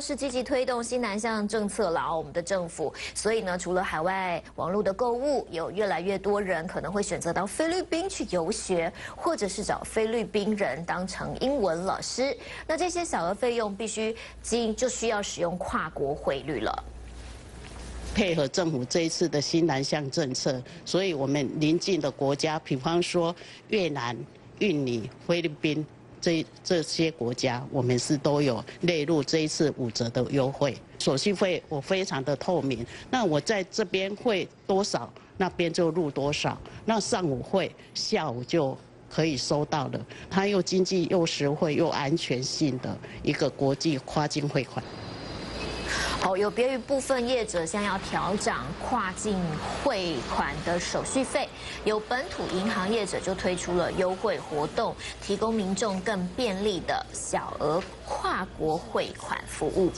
是积极推动新南向政策了，我们的政府，所以呢，除了海外网络的购物，有越来越多人可能会选择到菲律宾去游学，或者是找菲律宾人当成英文老师。那这些小额费用必须经就需要使用跨国汇率了。配合政府这一次的新南向政策，所以我们邻近的国家，比方说越南、印尼、菲律宾。这这些国家，我们是都有列入这一次五折的优惠，手续费我非常的透明。那我在这边汇多少，那边就入多少。那上午汇，下午就可以收到了。它又经济又实惠又安全性的一个国际跨境汇款。哦，有别于部分业者将要调涨跨境汇款的手续费，有本土银行业者就推出了优惠活动，提供民众更便利的小额跨国汇款服务。